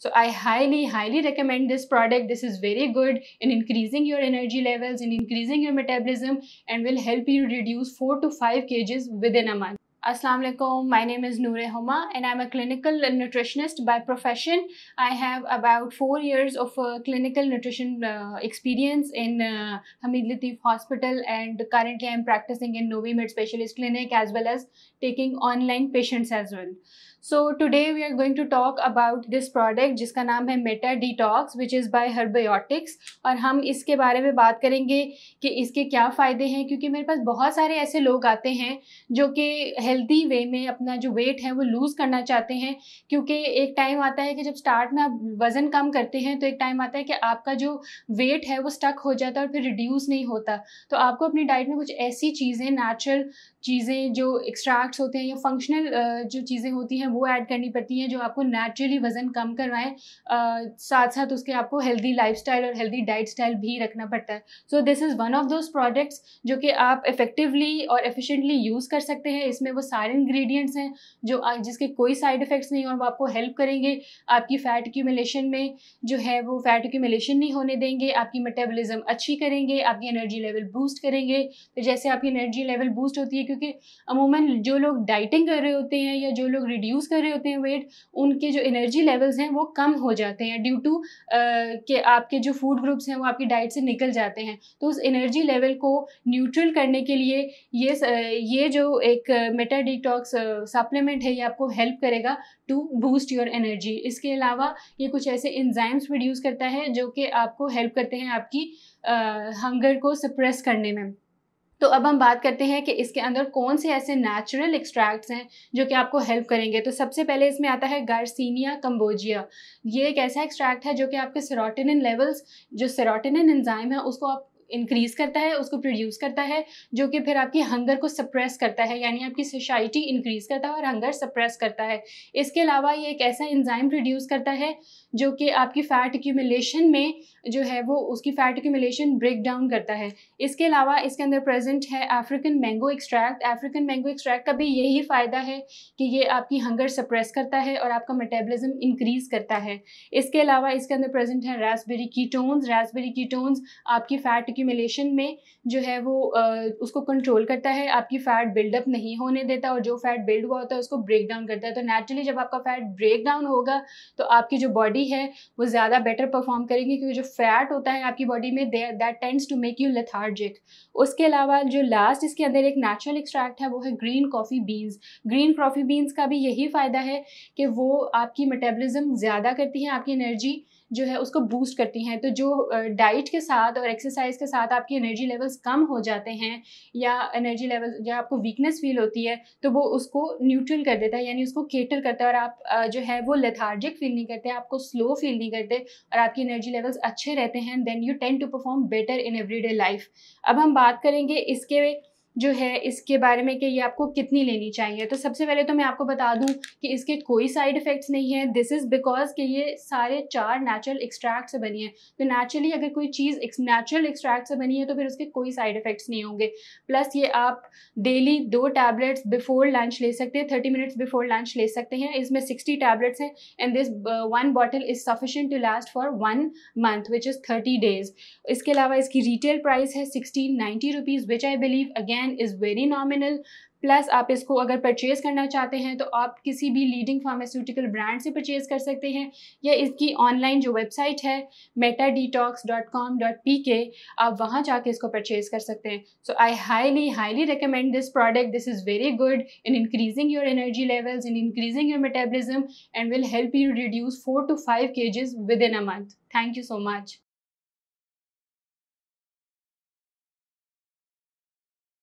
So I highly, highly recommend this product. This is very good in increasing your energy levels, in increasing your metabolism and will help you reduce 4 to 5 kgs within a month. Assalamu alaikum. My name is Noor Huma and I'm a clinical nutritionist by profession. I have about four years of uh, clinical nutrition uh, experience in uh, Hamid Latif Hospital and currently I'm practicing in Novi Med Specialist Clinic as well as taking online patients as well. So today we are going to talk about this product जिसका नाम है meta detox which is by Herbiotics और हम इसके बारे में बात करेंगे कि इसके क्या फ़ायदे हैं, क्योंकि मेरे पास बहुत सारे ऐसे लोग आते हैं जो कि हेल्दी वे में अपना जो वेट है वो लूज़ करना चाहते हैं, क्योंकि एक टाइम आता है कि जब स्टार्ट में आप वज़न कम करते हैं तो एक टाइम आता है कि आपका जो वेट है वो स्टक हो जाता है और फिर रिड्यूस नहीं होता। तो आपको अपनी डाइट में कुछ ऐसी चीज़ें नेचुरल चीज़ें जो एक्सट्रैक्ट्स होते हैं या फंक्शनल जो चीज़ें होती हैं वो ऐड करनी पड़ती हैं जो आपको नेचुरली वज़न कम करवाएँ। साथ साथ उसके आपको हेल्दी लाइफस्टाइल और हेल्दी डाइट स्टाइल भी रखना पड़ता है। So this is one of those products जो कि आप इफ़ेक्टिवली और एफिशिएंटली यूज़ कर सकते हैं। इसमें वो सारे इंग्रेडिएंट्स हैं जो जिसके कोई साइड इफ़ेक्ट्स नहीं और वो आपको हेल्प करेंगे। आपकी फ़ैट एक्यूमिलेशन में जो है वो फ़ैट एक्यूमिलेशन नहीं होने देंगे। आपकी मेटाबॉलिज्म अच्छी करेंगे। आपकी एनर्जी लेवल बूस्ट करेंगे। तो जैसे आपकी एनर्जी लेवल बूस्ट होती है, क्योंकि अमूमन जो लोग डाइटिंग कर रहे होते हैं या जो लोग रिड्यूस कर रहे होते हैं वेट उनके जो एनर्जी लेवल्स हैं वो कम हो जाते हैं ड्यू टू कि आपके जो फ़ूड ग्रुप्स हैं वो आपकी डाइट से निकल जाते हैं। तो उस एनर्जी लेवल को न्यूट्रल करने के लिए ये ये जो एक मेटा डिटॉक्स सप्लीमेंट है, ये आपको हेल्प करेगा टू बूस्ट योर एनर्जी इसके अलावा ये कुछ ऐसे इंजाइम्स प्रोड्यूस करता है जो कि आपको हेल्प करते हैं आपकी हंगर को सप्रेस करने में। तो अब हम बात करते हैं कि इसके अंदर कौन से ऐसे नेचुरल एक्सट्रैक्ट्स हैं जो कि आपको हेल्प करेंगे। तो सबसे पहले इसमें आता है गार्सिनिया कम्बोजिया ये एक ऐसा एक्सट्रैक्ट है जो कि आपके सेरोटिनिन लेवल्स जो सेरोटिनिन एंजाइम है, उसको आप इंक्रीज़ करता है, उसको प्रोड्यूस करता है, जो कि फिर आपकी हंगर को सप्रेस करता है, यानी आपकी सोसाइटी इंक्रीज़ करता है और हंगर सप्रेस करता है। इसके अलावा ये एक ऐसा इंजाइम प्रोड्यूस करता है, जो कि आपकी फ़ैट एक्यूमिलेशन में जो है वो उसकी फ़ैट एक्यूमिलेशन ब्रेक डाउन करता है। इसके अलावा इसके अंदर प्रेजेंट है African mango extract African mango extract का भी यही फ़ायदा है कि ये आपकी हंगर सप्रेस करता है और आपका मेटाबॉलिज्म इंक्रीज़ करता है। इसके अलावा इसके अंदर प्रेजेंट है रासबेरी कीटोन्स रासबेरी कीटोन्स आपकी फ़ैट एक्यूमिलेशन में जो है वो उसको कंट्रोल करता है, आपकी फ़ैट बिल्डअप नहीं होने देता और जो फैट बिल्ड हुआ होता है उसको ब्रेक डाउन करता है। तो नेचुरली जब आपका फैट ब्रेक डाउन होगा तो आपकी जो बॉडी है वो ज़्यादा बेटर परफॉर्म करेगी क्योंकि जो फैट होता है आपकी बॉडी में that tends to make you lethargic उसके अलावा जो लास्ट इसके अंदर एक नेचुरल एक्सट्रैक्ट है, वो है green coffee beans green coffee beans का भी यही फ़ायदा है कि वो आपकी मेटाबॉलिज्म ज़्यादा करती हैं, आपकी एनर्जी जो है उसको बूस्ट करती हैं। तो जो डाइट के साथ और एक्सरसाइज के साथ आपकी एनर्जी लेवल्स कम हो जाते हैं या एनर्जी लेवल या आपको वीकनेस फील होती है तो वो उसको न्यूट्रल कर देता है, यानी उसको केटर करता है और आप जो है वो लेथार्जिक फील नहीं करते, आपको स्लो फील नहीं करते और आपकी एनर्जी लेवल्स अच्छे रहते हैं then you tend to perform better in every life अब हम बात करेंगे इसके जो है इसके बारे में कि ये आपको कितनी लेनी चाहिए। तो सबसे पहले तो मैं आपको बता दूँ कि इसके कोई साइड इफ़ेक्ट्स नहीं है। दिस इज़ बिकॉज़ कि ये सारे चार नेचुरल एक्सट्रैक्ट से बनी है। तो नेचुरली अगर कोई चीज़ नेचुरल एक्सट्रैक्ट से बनी है तो फिर उसके कोई साइड इफ़ेक्ट्स नहीं होंगे। प्लस ये आप डेली दो टैबलेट्स बिफोर लंच ले सकते हैं थर्टी मिनट्स बिफोर लंच ले सकते हैं। इसमें सिक्सटी टैबलेट्स हैं and this one bottle is sufficient to last for one month which is thirty days इसके अलावा इसकी रिटेल प्राइस है sixteen ninety rupees which I believe again and is very nominal plus आप इसको अगर purchase करना चाहते हैं तो आप किसी भी लीडिंग फार्मास्यूटिकल ब्रांड से परचेज़ कर सकते हैं, या इसकी ऑनलाइन जो वेबसाइट है meta detox dot com dot P K आप वहाँ जाके इसको परचेज़ कर सकते हैं। So I highly highly recommend this product this is very good in increasing your energy levels in increasing your metabolism and will help you reduce four to five kgs within a month thank you so much